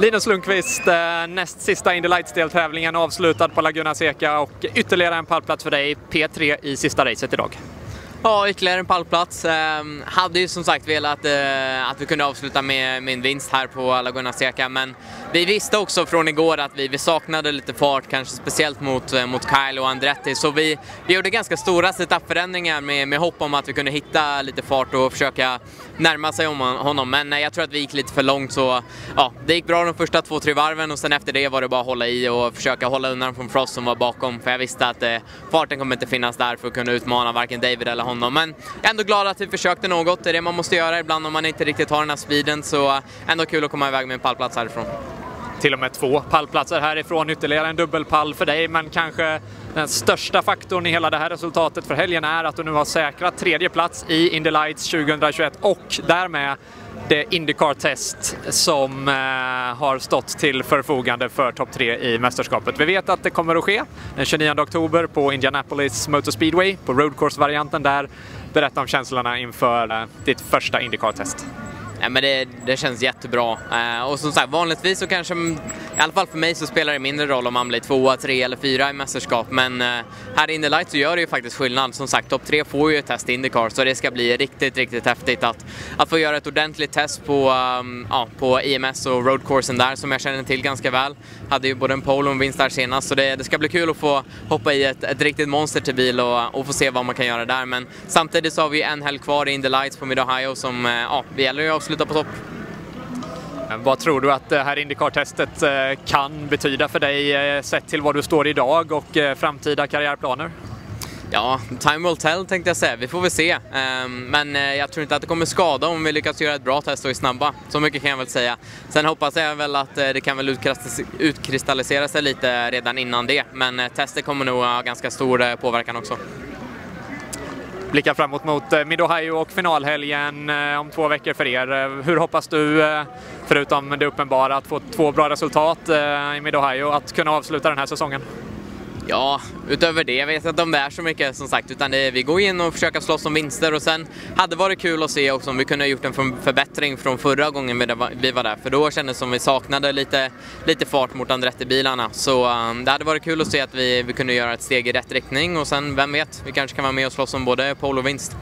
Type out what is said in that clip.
Linus Lundqvist, eh, näst sista Indy Lights-deltävlingen avslutad på Laguna Seca och ytterligare en pallplats för dig, P3 i sista racet idag. Ja, ytterligare en pallplats. Eh, hade ju som sagt velat eh, att vi kunde avsluta med min vinst här på Laguna Seca, men vi visste också från igår att vi, vi saknade lite fart, kanske speciellt mot, eh, mot Kyle och Andretti, så vi, vi gjorde ganska stora setupförändringar med, med hopp om att vi kunde hitta lite fart och försöka närma sig om honom, men eh, jag tror att vi gick lite för långt så ja, det gick bra de första två, tre varven och sen efter det var det bara att hålla i och försöka hålla undan från Frost som var bakom, för jag visste att eh, farten kommer inte finnas där för att kunna utmana varken David eller honom. Men jag är ändå glad att vi försökte något. Det är det man måste göra ibland om man inte riktigt har den här speeden. Så eh, ändå kul att komma iväg med en pallplats härifrån. Till och med två pallplatser härifrån, ytterligare en dubbelpall för dig, men kanske den största faktorn i hela det här resultatet för helgen är att du nu har säkrat tredje plats i Indy Lights 2021 och därmed det Indycar-test som eh, har stått till förfogande för topp tre i mästerskapet. Vi vet att det kommer att ske den 29 oktober på Indianapolis Motor Speedway, på roadcourse-varianten där. Berätta om känslorna inför eh, ditt första Indycar-test. Nej, men det, det känns jättebra. Eh, och som sagt, vanligtvis så kanske, i alla fall för mig så spelar det mindre roll om man blir tvåa, tre eller fyra i mästerskap. Men eh, här i Indy Light så gör det ju faktiskt skillnad. Som sagt, topp tre får ju ett test i Indycar så det ska bli riktigt, riktigt häftigt att, att få göra ett ordentligt test på, um, ja, på IMS och roadcoursen där som jag känner till ganska väl. Hade ju både en pole och en vinst där senast så det, det ska bli kul att få hoppa i ett, ett riktigt monster till bil och, och få se vad man kan göra där. Men samtidigt så har vi en helg kvar i Indy Lights på Mid-Ohio som, eh, ja, det gäller ju att avsluta på topp. Vad tror du att det här Indycar-testet eh, kan betyda för dig sett till var du står idag och framtida karriärplaner? Ja, time will tell tänkte jag säga. Vi får väl se. Ehm, men eh, jag tror inte att det kommer skada om vi lyckas göra ett bra test och är snabba. Så mycket kan jag väl säga. Sen hoppas jag väl att eh, det kan väl utkristallisera sig lite redan innan det. Men eh, testet kommer nog ha ganska stor påverkan också blickar framåt mot Midohio Mid-Ohio och finalhelgen om två veckor för er. Hur hoppas du, förutom det uppenbara, att få två bra resultat i Mid-Ohio, att kunna avsluta den här säsongen? Ja, utöver det, jag vet inte om det är så mycket som sagt, utan det, vi går in och försöker slåss om vinster och sen hade det varit kul att se också om vi kunde ha gjort en förbättring från förra gången vi var där, för då kändes det som vi saknade lite, lite fart mot Andretti-bilarna. Så um, det hade varit kul att se att vi, vi kunde göra ett steg i rätt riktning och sen, vem vet, vi kanske kan vara med och slåss om både pole och vinst.